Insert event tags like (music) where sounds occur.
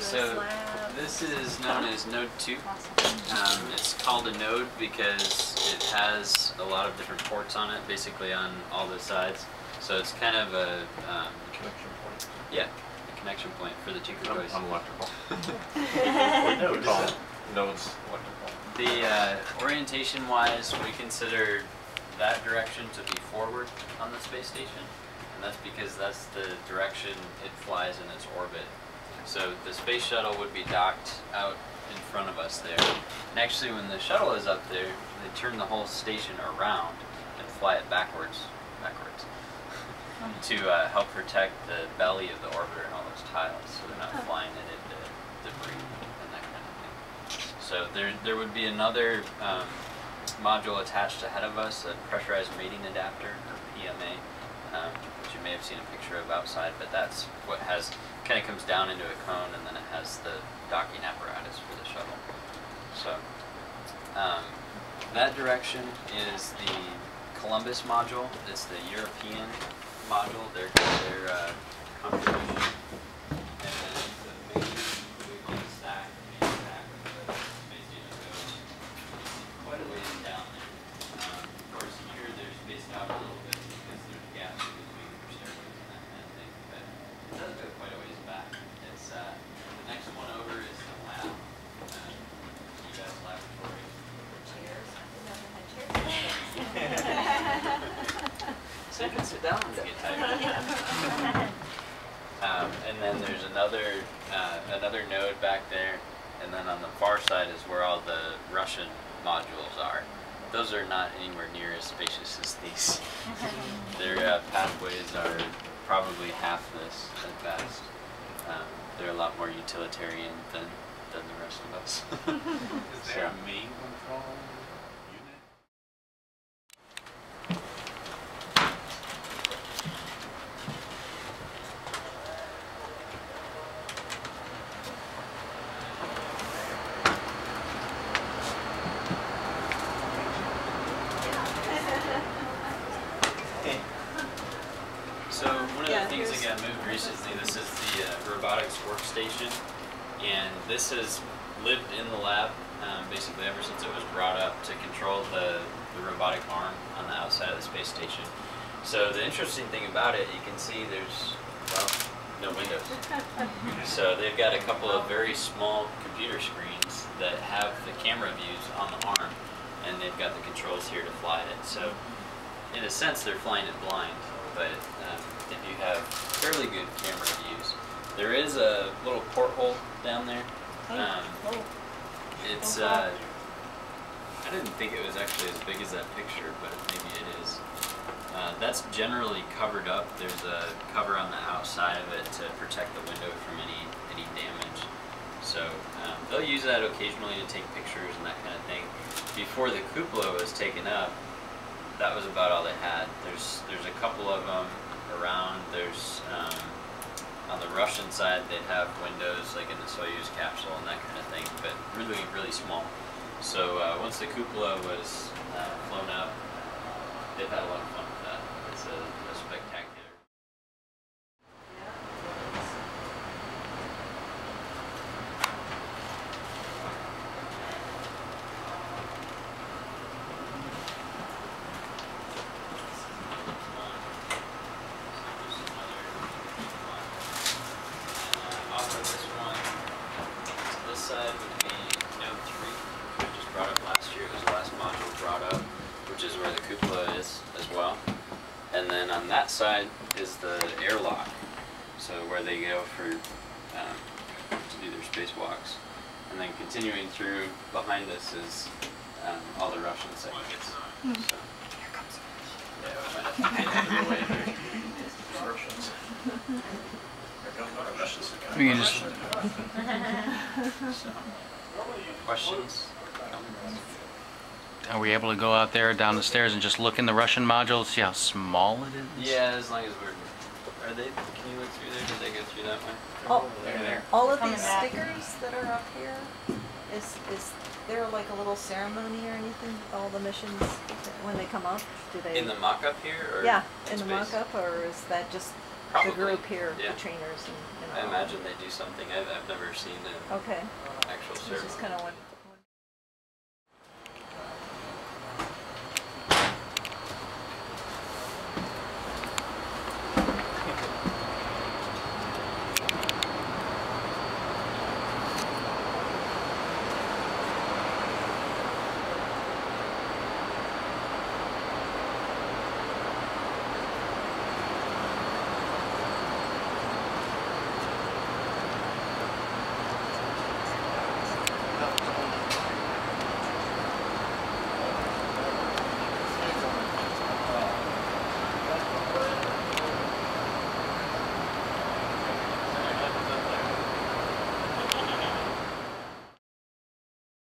So this is known as Node 2. Um, it's called a node because it has a lot of different ports on it, basically on all the sides. So it's kind of a, um, Connection point. yeah, a connection point for the Chico I'm, boys. I'm electrical. (laughs) No, We call nodes electrical. The uh, orientation wise, we consider that direction to be forward on the space station. And that's because that's the direction it flies in its orbit. So the space shuttle would be docked out in front of us there. And actually, when the shuttle is up there, they turn the whole station around and fly it backwards, backwards, (laughs) to uh, help protect the belly of the orbiter and all those tiles, so they're not flying it into debris and that kind of thing. So there, there would be another um, module attached ahead of us, a pressurized mating adapter, or PMA, um, may have seen a picture of outside, but that's what has, kind of comes down into a cone and then it has the docking apparatus for the shuttle. So um, that direction is the Columbus module. It's the European module. Their uh. And then the main the main stack, the main stack of the space station goes quite a ways down there. Um, of course, here they're spaced out a little bit because there's gaps in between for stairways and that kind of thing. But it does go quite a ways back. It's uh, the next one over is the lab, uh, US laboratory. So you can sit down when you get tired. Um, and then there's another uh, another node back there, and then on the far side is where all the Russian modules are. Those are not anywhere near as spacious as these. (laughs) Their uh, pathways are probably half this at best. Um, they're a lot more utilitarian than than the rest of us. (laughs) Is there So- a main control unit? So one of Yeah, the things that here's- got moved recently, this is the uh, robotics workstation, and this has lived in the lab um, basically ever since it was brought up to control the, the robotic arm on the outside of the space station. So the interesting thing about it, you can see there's well no windows. (laughs) So they've got a couple of very small computer screens that have the camera views on the arm, and they've got the controls here to fly it. So in a sense, they're flying it blind, but um, if you have fairly good camera views, there is a little porthole down there. Um, Oh, it's Okay. uh, I didn't think it was actually as big as that picture, but maybe it is. Uh, that's generally covered up. There's a cover on the outside of it to protect the window from any any damage. So um, they'll use that occasionally to take pictures and that kind of thing. Before the cupola was taken up, that was about all they had. There's there's a couple of them around. There's um, on the Russian side they'd have windows like in the Soyuz capsule and that kind of thing, but really really small. So uh, once the cupola was uh, flown up, they've had a lot of fun with that. It's a, a spectacular. Off of this one, so this side would be node three, which we just brought up last year. It was the last module brought up, which is where the cupola is as well. And then on that side is the airlock, so where they go for um, to do their spacewalks. And then continuing through behind us is um, all the Russian segments. So, yeah, we might have to get out of the. Russians. There come the Russians. We can just So, (laughs) questions? Are we able to go out there down the stairs and just look in the Russian module, see how small it is? Yeah, as long as we're. Are they? Can you look through there? Did they go through that way? Oh, They're there. all of these back. stickers that are up here, is, is there like a little ceremony or anything with all the missions when they come up? Do they? In the mock-up here, or Yeah, in the space? mock-up, or is that just the group here, yeah. the trainers and, and I imagine they do something. I've, I've never seen an Okay, actual I was just kinda wondering.